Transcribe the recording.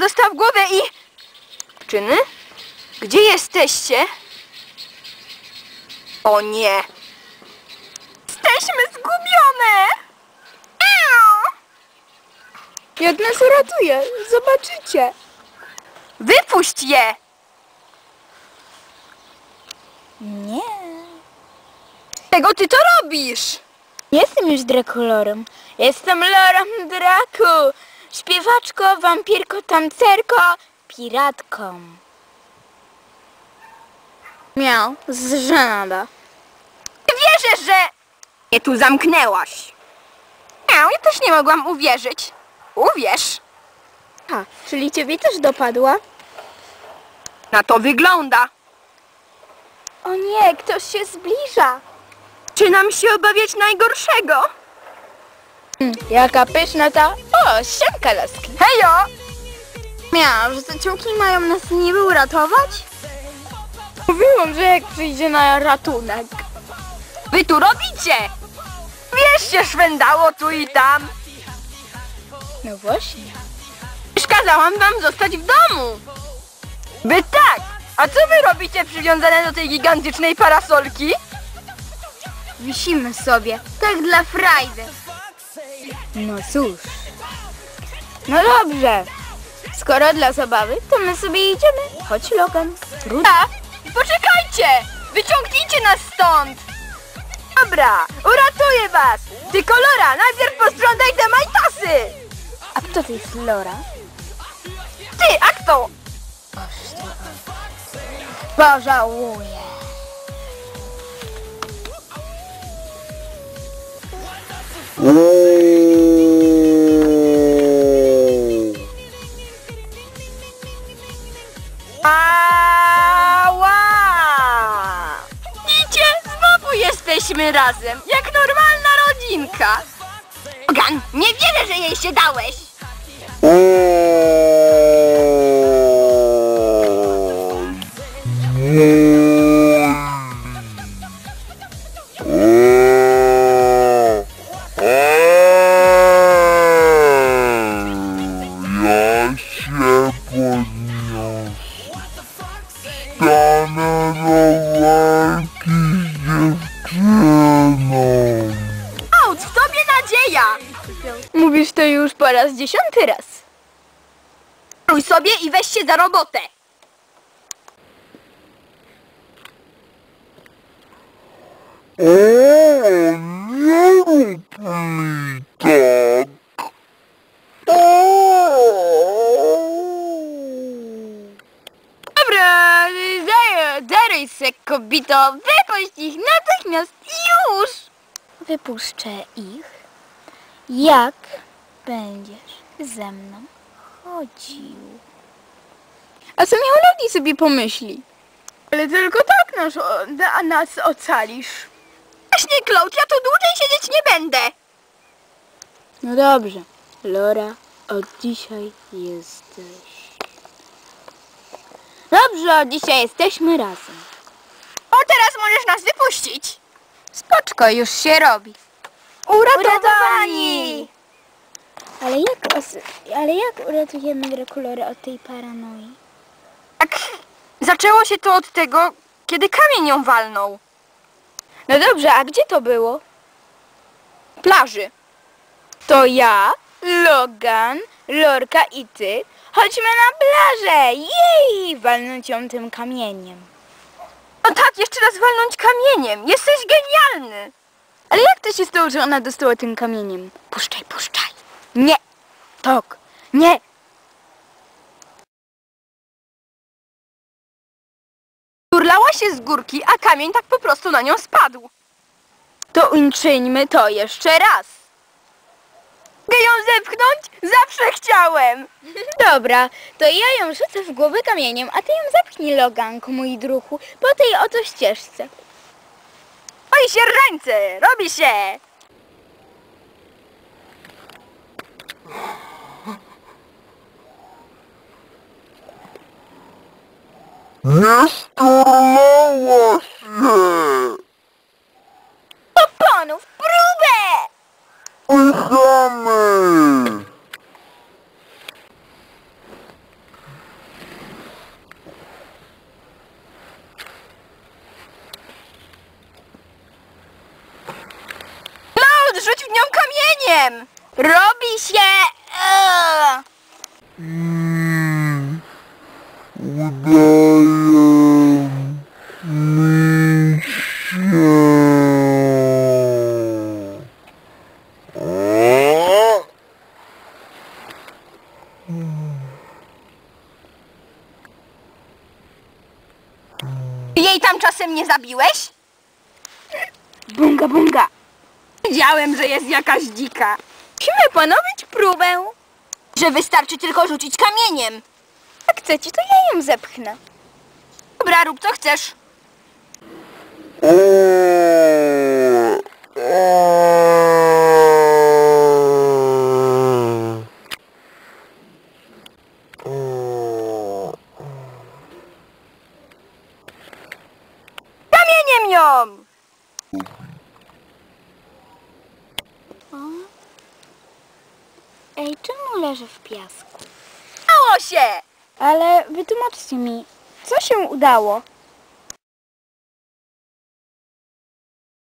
dostała w głowę i... Czyny? Gdzie jesteście? O nie! Jesteśmy zgubione! Ew! Jak nas zobaczycie. Wypuść je! Nie. Czego ty to robisz? Jestem już Drakulorem. Jestem Lorą Draku. Śpiewaczko, wampirko, tancerko, piratką. Miał z żenada. Wierzę, że... Nie tu zamknęłaś. Ja, ja też nie mogłam uwierzyć. Uwierz. A, czyli ciebie też dopadła? Na to wygląda. O nie, ktoś się zbliża. Czy nam się obawiać najgorszego? Hmm, jaka pyszna ta... O, siemka laski. Hejo! Miał, że te ciułki mają nas niby uratować? Mówiłam, że jak przyjdzie na ratunek. Wy tu robicie? Wiesz się szwędało tu i tam. No właśnie. Już kazałam wam zostać w domu. Wy tak. A co wy robicie przywiązane do tej gigantycznej parasolki? Wisimy sobie, tak dla frajdy. No cóż. No dobrze. Skoro dla zabawy, to my sobie idziemy. Chodź Logan. Trudno. A, poczekajcie! Wyciągnijcie nas stąd! Dobra, uratuję was! Ty kolora, najpierw posprzątaj te majtasy! A kto to jest Lora? Ty, a kto? Pożałuję. Ała! Jesteśmy razem, jak normalna rodzinka. Ogan, nie wierzę, że jej się dałeś. Rój sobie i weź się za robotę. O, nie rób mi tak. O. Dobra, daruj se, kobito. Wypuść ich natychmiast, już! Wypuszczę ich, jak będziesz ze mną chodził. A co miał Lodi sobie pomyśli? Ale tylko tak nas, a nas ocalisz. Właśnie, Klaud, ja tu dłużej siedzieć nie będę. No dobrze, Lora, od dzisiaj jesteś. Dobrze, od dzisiaj jesteśmy razem. O, teraz możesz nas wypuścić. Spoczko, już się robi. Uratowani! Ale jak, os- ale jak uratujemy Drakulorę od tej paranoi? Tak, zaczęło się to od tego, kiedy kamień ją walnął. No dobrze, a gdzie to było? Plaży. To ja, Logan, Lorka i ty chodźmy na plażę. Jej! Walnąć ją tym kamieniem. No tak, jeszcze raz walnąć kamieniem. Jesteś genialny. Ale jak to się stało, że ona dostała tym kamieniem? Puszczaj. Nie. Tok. Nie. Turlała się z górki, a kamień tak po prostu na nią spadł. To uczyńmy to jeszcze raz. Mogę ją zepchnąć? Zawsze chciałem. Dobra, to ja ją rzucę w głowę kamieniem, a ty ją zapchnij loganko, mój druhu, po tej oto ścieżce. Oj, sierżańcy, robi się. Nie sturlała się! Poponów próbę! Ujrzamy! Lord, no, rzuć w nią kamieniem! Robi się... Eee. Udaje Jej tam czasem nie zabiłeś? Bunga, bunga. Wiedziałem, że jest jakaś dzika. Musimy ponowić próbę. Że wystarczy tylko rzucić kamieniem. Jak chcecie, to ja ją zepchnę. Dobra, rób co chcesz. Kamieniem ją! Ej, czemu leży w piasku? Stało się! Ale wytłumaczcie mi, co się udało?